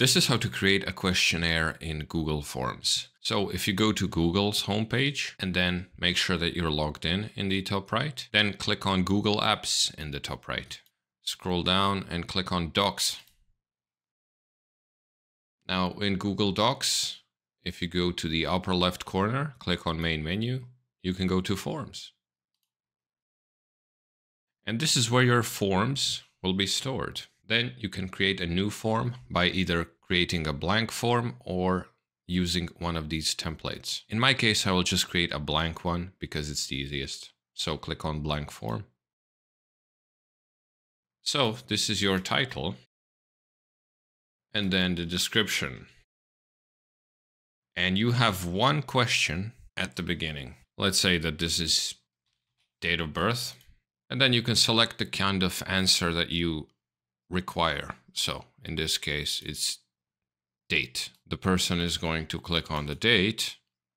This is how to create a questionnaire in Google Forms. So if you go to Google's homepage and then make sure that you're logged in in the top right, then click on Google Apps in the top right. Scroll down and click on Docs. Now in Google Docs, if you go to the upper left corner, click on main menu, you can go to Forms. And this is where your forms will be stored. Then you can create a new form by either creating a blank form or using one of these templates. In my case, I will just create a blank one because it's the easiest. So click on blank form. So this is your title and then the description. And you have one question at the beginning. Let's say that this is date of birth. And then you can select the kind of answer that you require. So in this case, it's date. The person is going to click on the date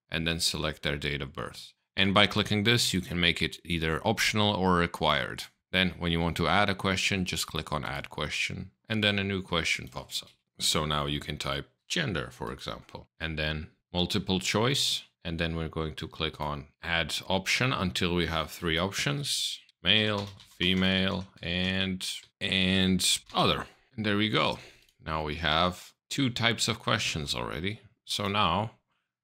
and then select their date of birth. And by clicking this, you can make it either optional or required. Then when you want to add a question, just click on add question and then a new question pops up. So now you can type gender, for example, and then multiple choice. And then we're going to click on add option until we have three options, male, female, and and other. And there we go. Now we have two types of questions already. So now,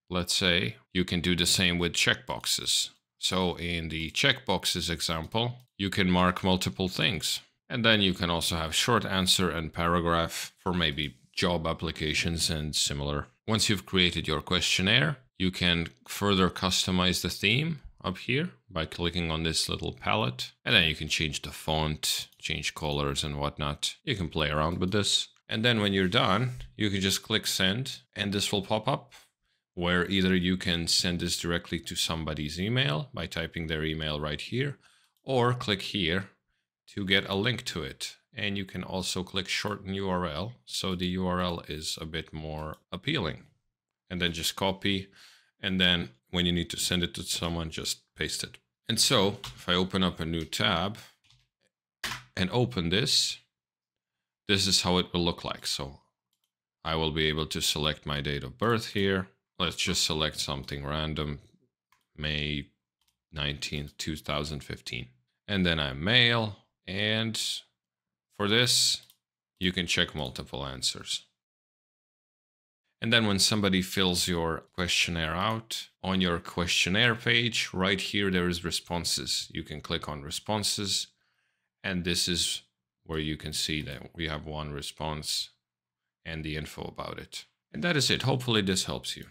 let's say you can do the same with checkboxes. So in the checkboxes example, you can mark multiple things. And then you can also have short answer and paragraph for maybe job applications and similar. Once you've created your questionnaire, you can further customize the theme up here by clicking on this little palette. And then you can change the font, change colors and whatnot. You can play around with this. And then when you're done, you can just click send and this will pop up where either you can send this directly to somebody's email by typing their email right here or click here to get a link to it. And you can also click shorten URL so the URL is a bit more appealing. And then just copy and then when you need to send it to someone, just paste it. And so if I open up a new tab and open this, this is how it will look like. So I will be able to select my date of birth here. Let's just select something random, May 19th, 2015. And then I'm male. And for this, you can check multiple answers. And then when somebody fills your questionnaire out, on your questionnaire page, right here, there is responses. You can click on responses. And this is where you can see that we have one response and the info about it. And that is it. Hopefully this helps you.